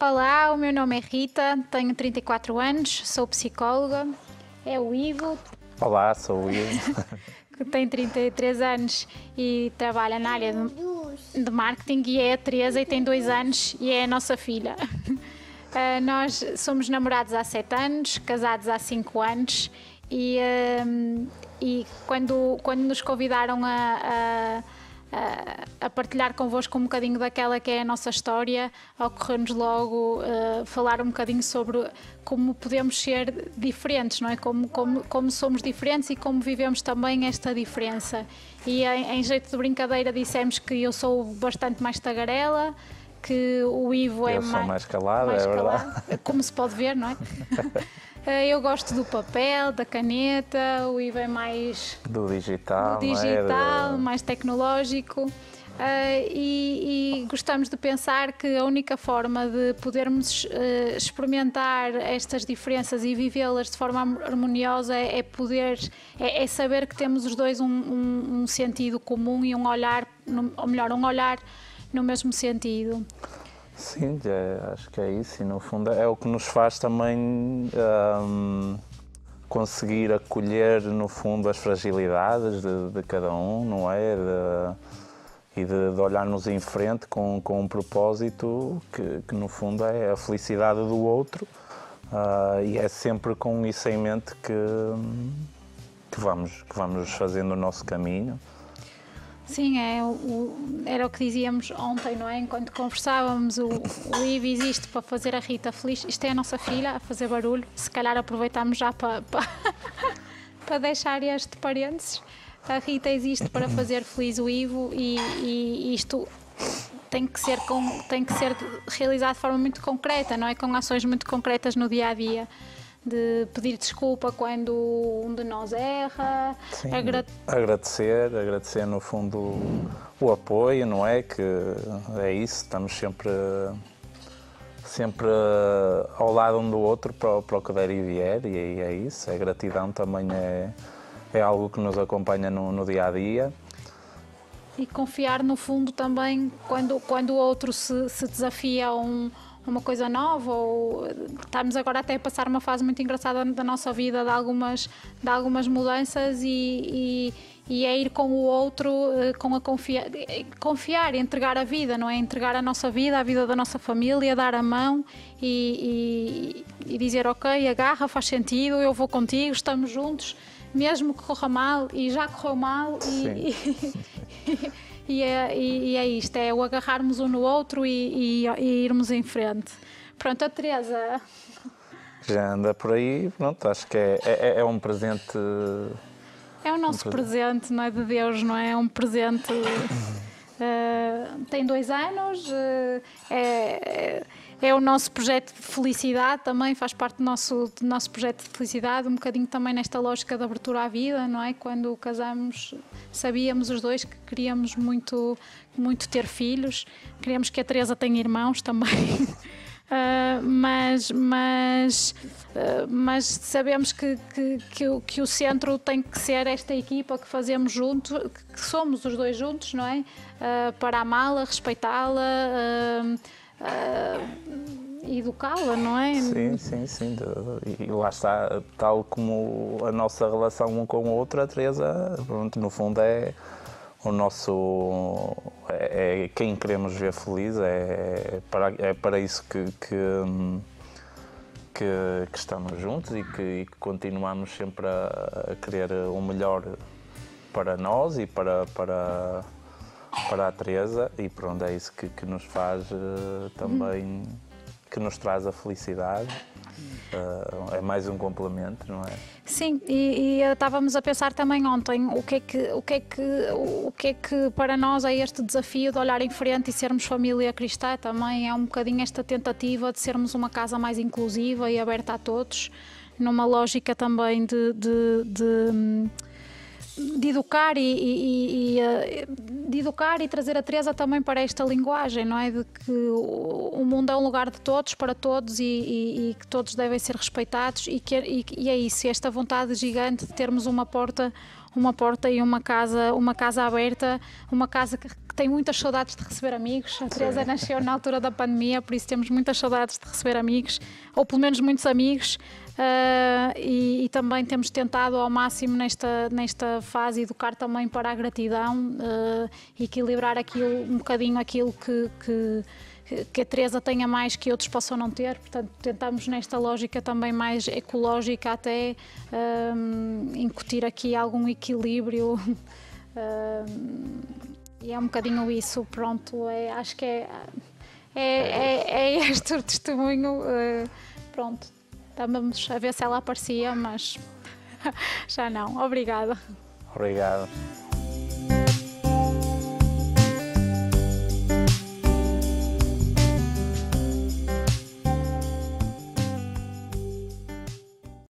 Olá, o meu nome é Rita, tenho 34 anos, sou psicóloga. É o Ivo. Olá, sou o Ivo. que tem 33 anos e trabalha na área de, de marketing e é a Teresa e tem dois anos e é a nossa filha. Uh, nós somos namorados há 7 anos, casados há 5 anos e, uh, e quando, quando nos convidaram a, a a partilhar convosco um bocadinho daquela que é a nossa história, ocorreu-nos logo uh, falar um bocadinho sobre como podemos ser diferentes, não é? Como, como, como somos diferentes e como vivemos também esta diferença. E em, em jeito de brincadeira dissemos que eu sou bastante mais tagarela, que o Ivo eu é mais, mais calado, mais é calado, verdade. como se pode ver, não é? Eh, eu gosto do papel, da caneta, o Ivo é mais do digital, do digital é? mais tecnológico. Uh, e, e, gostamos de pensar que a única forma de podermos uh, experimentar estas diferenças e vivê-las de forma harmoniosa é, é poder, é, é, saber que temos os dois um, um, um sentido comum e um olhar, ou melhor, um olhar no mesmo sentido. Sim, é, acho que é isso, e no fundo é o que nos faz também um, conseguir acolher, no fundo, as fragilidades de, de cada um, não é? De, e de, de olharmos em frente com, com um propósito que, que, no fundo, é a felicidade do outro, uh, e é sempre com isso em mente que, que, vamos, que vamos fazendo o nosso caminho. Sim, é o, era o que dizíamos ontem, não é? Enquanto conversávamos, o, o IVE existe para fazer a Rita feliz. Isto é a nossa filha a fazer barulho. Se calhar aproveitamos já para, para, para deixar este parênteses. A Rita existe para fazer feliz o Ivo e, e isto tem que ser com, tem que ser realizado de forma muito concreta, não é? Com ações muito concretas no dia a dia de pedir desculpa quando um de nós erra. Sim, agra agradecer, agradecer no fundo o apoio, não é? Que é isso, estamos sempre, sempre ao lado um do outro para, para o que der e vier, e é isso. A gratidão também é, é algo que nos acompanha no, no dia a dia e confiar no fundo também quando, quando o outro se, se desafia a um, uma coisa nova ou estamos agora até a passar uma fase muito engraçada da nossa vida de algumas, de algumas mudanças e, e, e é ir com o outro eh, com a confiar, confiar, entregar a vida, não é? Entregar a nossa vida, a vida da nossa família, dar a mão e, e, e dizer ok, agarra, faz sentido, eu vou contigo, estamos juntos, mesmo que corra mal e já correu mal e, e, é, e, e, é isto, é o agarrarmos um no outro e, e irmos em frente. Pronto, a Teresa. Já anda por aí, pronto, acho que é, é, é um presente. É o nosso um presente, não é de Deus, não é? É um presente. Uh, tem dois anos, uh, é, é o nosso projeto de felicidade também, faz parte do nosso, do nosso projeto de felicidade, um bocadinho também nesta lógica de abertura à vida, não é? Quando casamos, sabíamos os dois que queríamos muito, muito ter filhos, queríamos que a Teresa tenha irmãos também. Uh, mas, mas, uh, mas sabemos que, que, que, o, que o centro tem que ser esta equipa que fazemos juntos, que somos os dois juntos, não é? Uh, para amá-la, respeitá-la educá-la, não é? Sim, sim, sim. E lá está, tal como a nossa relação um com o outro, a Teresa, pronto, no fundo é o nosso é, é, quem queremos ver feliz é para é para isso que, que que, que, estamos juntos e que, e que continuamos sempre a, a, querer o melhor para nós e para, para, para a Teresa e pronto, é isso que, que nos faz uh, também, que nos traz a felicidade. Uh, é mais um complemento, não é? Sim, e, e, estávamos a pensar também ontem o que, é que, o, que é que, o que é que para nós é este desafio de olhar em frente e sermos família cristã também é um bocadinho esta tentativa de sermos uma casa mais inclusiva e aberta a todos, numa lógica também de, de, de de educar e, e, e, eh, de educar e trazer a Teresa também para esta linguagem, não é? De que o mundo é um lugar de todos, para todos e, e que todos devem ser respeitados e, que, e, é isso, esta vontade gigante de termos uma porta uma porta e uma casa, uma casa aberta, uma casa que, que tem muitas saudades de receber amigos. A Teresa nasceu na altura da pandemia, por isso temos muitas saudades de receber amigos, ou pelo menos muitos amigos. Uh, e, e, também temos tentado ao máximo nesta, nesta fase educar também para a gratidão, uh, equilibrar aquilo, um bocadinho aquilo que, que que a Teresa tenha mais que outros possam não ter, portanto tentamos nesta lógica também mais ecológica até um, incutir aqui algum equilíbrio. E é um bocadinho isso, pronto, é, acho que é, é, é, é este o testemunho, pronto, estávamos a ver se ela aparecia, mas já não, obrigada. Obrigado.